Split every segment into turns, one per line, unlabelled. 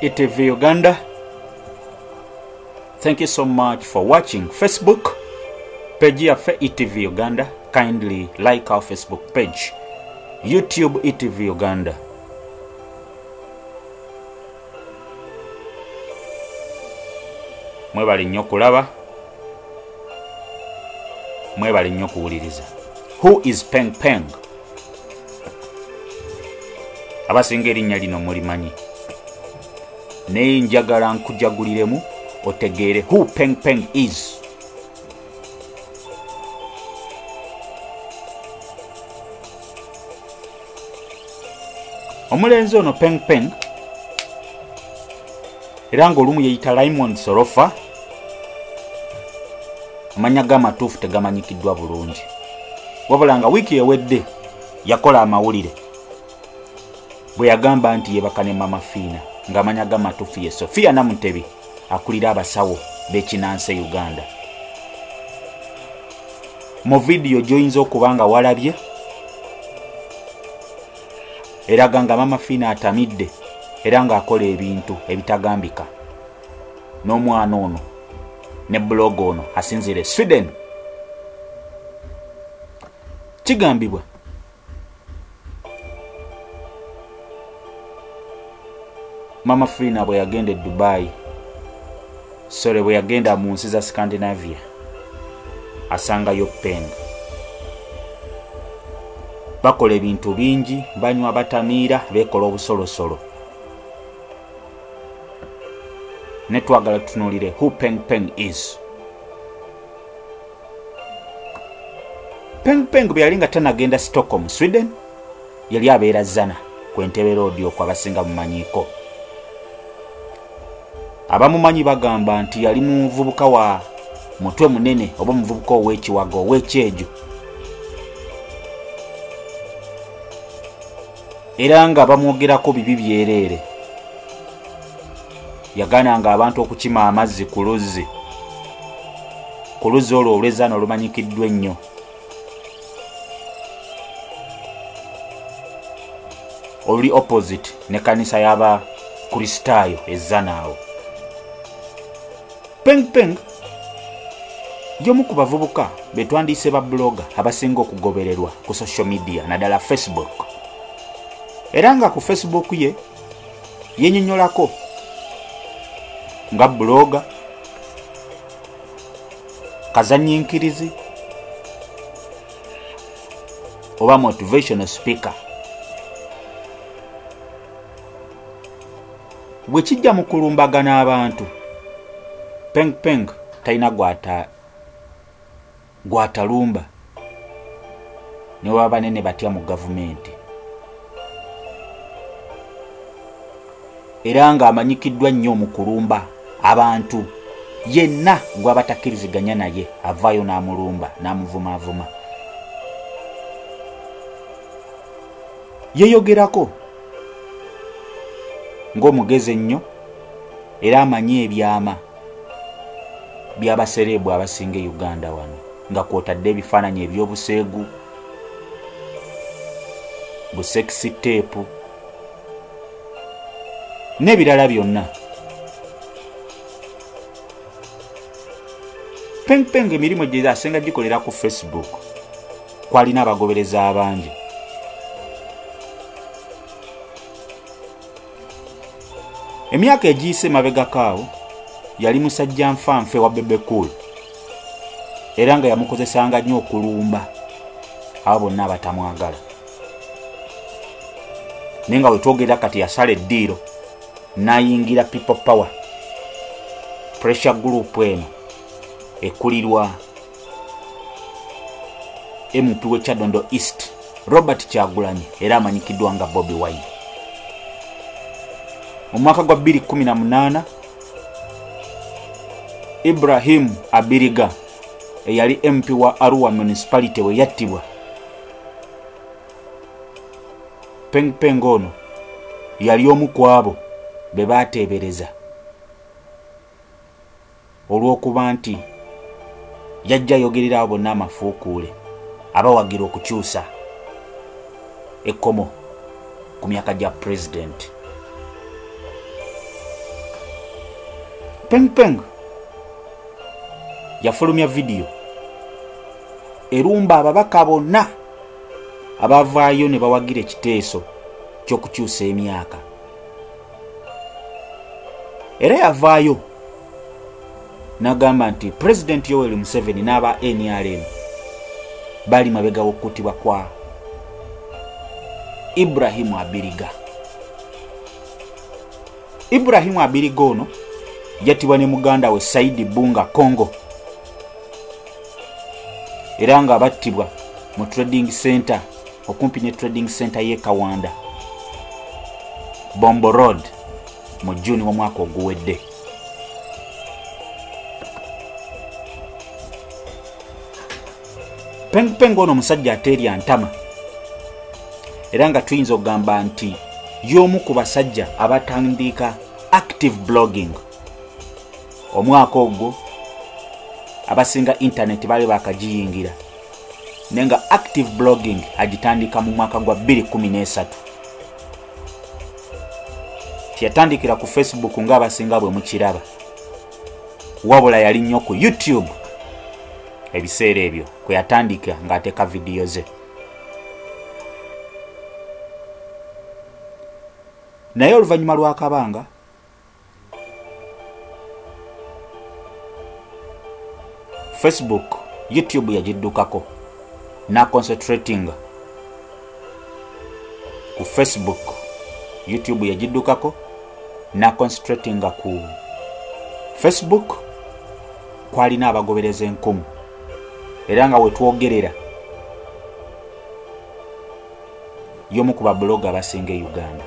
etv uganda. Thank you so much for watching facebook page yaffe etv uganda. Kindly like our facebook page youtube etv uganda. Mwebale nnyo okulaba mwebale nnyo okuwuliriza who is peng peng? Abasinga erinnya lino mulimanyi naye njagala nkujaguliremu otegeere who peng peng is. Omulenzi ono peng peng era ngaolumu yeyita raymond sorofa amanya g'amatuufu tegamanyikiddwa bulungi. Wabula nga wiiki ewedde yakola amawulire bwe yagamba nti yebaka ne mama fiina ng'amanya g'amatuufu ye sofiya namutebi akulira abasawo b'ekinansi e uganda. Mu vidiyo gy'oyinza okuba nga walabye eraga nga mama fiina atamidde era ng'akola ebintu ebitagambika. N'omwana ono ne buloga ono asinzire sweden. Kigambibwa mama fiina bwe yagenda e dubayi sore bwe yagenda mu nsi za scandinavia asangayo penga bakola ebintu bingi banywa batamiira bekola obusolosolo. Ne twagala tutunuulire who peng peng is. Peng peng bwe yali nga tanagenda stockholm sweden yali abeera zana ku entebe rodio ku abasinga mumanyiiko abamumanyi bagamba nti yali muvubuka wa mutwe munene oba omuvubuka ow'ekiwaga ow'ekyejo. Era nga bamwogerako bibi byereere. Yagananga abantu okukima amazzi ku luzzi. Ku luzzi olwo olwezaana olumanyikiddwa ennyo. Oluli opposite ne kanisa y'abakristaayo ezzanaawo peng peng gy'omu ku bavubuka betwandiise ba buloga abasinga okugobererwa ku social media naddala facebook. Era nga ku facebook ye yenyonyolako nga buloga kazanyinkirizi oba motivational speaker. Bwe kijja mu kulumbagana abantu peng peng talina gwata gwatalumba ne baba banene batya mu gavumenti. Era ng'amanyikiddwa nnyo mu kulumba abantu yenna gwaba takkiriziganya naye avaayo n'amulumba n'amuvumaavuma yeeyogerako ng'omugezi ennyo era amanyi ebyama byabasereebwa abasinga e uganda wano nga kwotadde ebifaananyi ebyobuseegu busekisi teepu n'ebirala byonna. Pengpeng emirimu gye asenga gikolera ku facebook kwalina abagobereza abangi. Emyaka egiyise mabegakaawo yali musajja nfanfe wa bebekul. Era nga yamukozesanga nnyo okulumba. Abo bonna abatamwagala. Naye nga bwe twogera kati yasala eddiiro n'ayingira people power. Pressure group eno ekulirwa mp wekyadondo east robert kyagulanyi era amanyikiddwa nga bobi wine. Mu mwaka gwa 218 ibrahim abiriga eyali mp wa arua municipality we yattibwa. Pengpeng ono yali omu ku abo be baateebereza. Olw'okuba nti yajja yogerera abo bonna amafuukuule abawagira okukyusa ekkomo ku myaka gya pulezidenti peng peng yafulumya vidiyo. Erumba ababaka bonna abavaayo ne bawagira ekiteeso ky'okukyusa emyaka. Era yavaayo n'agamba nti pulezidenti yoweri museveni n'aba nrm bali mabega w'okuttibwa kwa iburahimu abiriga. Iburahimu abiriga ono yattibwa ne muganda we saidi bunga congo era nga battibwa mu trading center okumpi ne trading center ye kawanda. Bombo road mu juni w'omwaka oguwedde. Pengupeng ono omusajja ateerya ntama era nga tuyinza okugamba nti y'omu ku basajja abatandika active blogging. Omwaka ogwo abasinga intaneti baali bakagiyingira. Naye nga active blogging agitandika mu mwaka gwa 213 tiyatandikira ku facebook ngaabasinga bwe mukiraba. Wabula yali nnyo ku youtube. Ebiseera ebyo kwe yatandika ng'ateeka vidiyo ze. Naye oluvannyuma lw'akabanga facebook youtube yagiddukako naconcentrating ku facebook youtube yagiddukako naconcentrating ku facebook kwalina abagobereza enkumu. Era nga wetwogerera y'omu ku babuloga abasinga e uganda.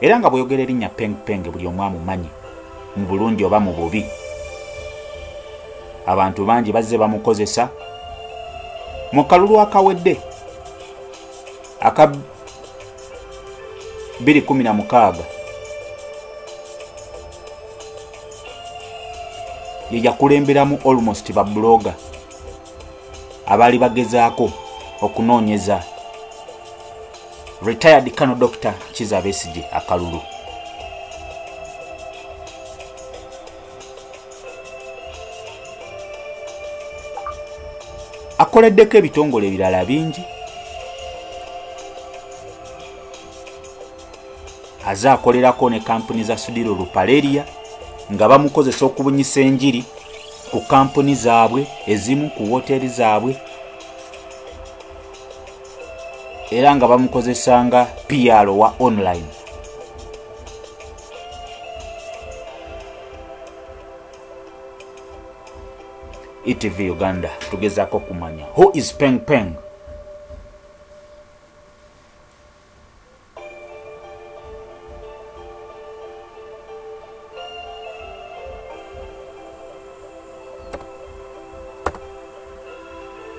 Era nga bweyogera erinnya pengpeng buli omu amumanyi mu bulungi oba mu bubi abantu bangi bazze bamukozesa. Mu kalulu akawedde aka 216 ye yakulemberamu almost babuloga abaali bagezaako okunoonyeza. Retired kano dr kizabesige akalulu akoleddeko ebitongole ebirala bingi. Aze akolerako ne kampuni za sudiro lupaleria nga bamukozesa okubunyisa enjiri ku kampuni zaabwe ezimu ku woteeri zaabwe era nga bamukozesa nga pr wa online etv uganda tugezaako okumanya who is peng peng?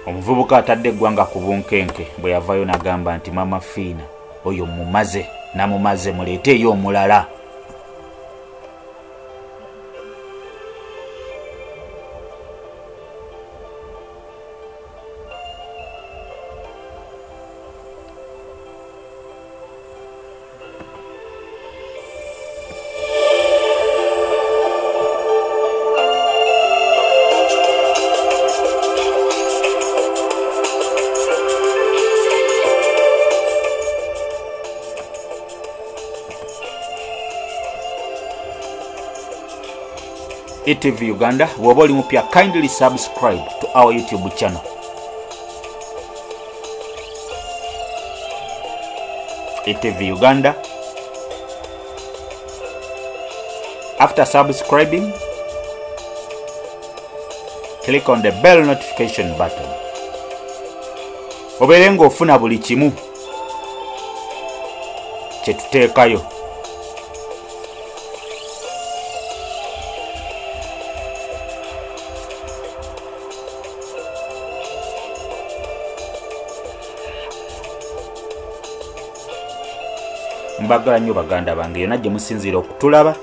Omuvubuka atadde eggwanga ku bunkenke bwe yavayo n'agamba nti mama fiina oyo mumaze namumaze muleeteeyo omulala etv uganda bwoba oli mupya kindly subscribe to our youtube channel. Etv uganda. After subscribing click on the bell notification button. Obeere ng'ofuna buli kimu kyetuteekayo mbagala nnyo baganda bange yonna gye musinziira okutulaba.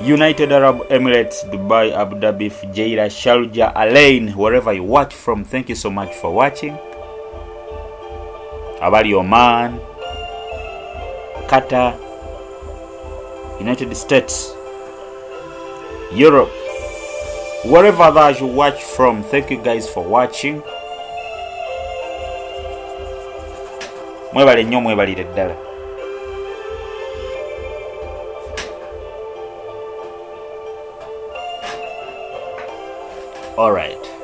United arab emirates dubai abu dhabi fujaira sharja alain wherever you watch from thank you so much for watching. Abali oman qatar united states europe. Wherever that you watch from thank you guys for watching mwebale nnyo mwebalire ddala. All right